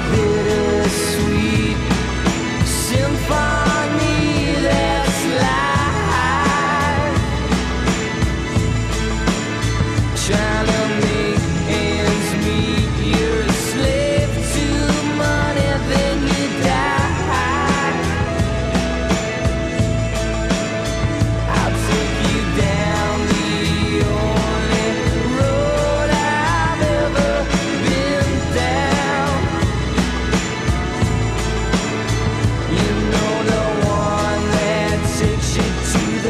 be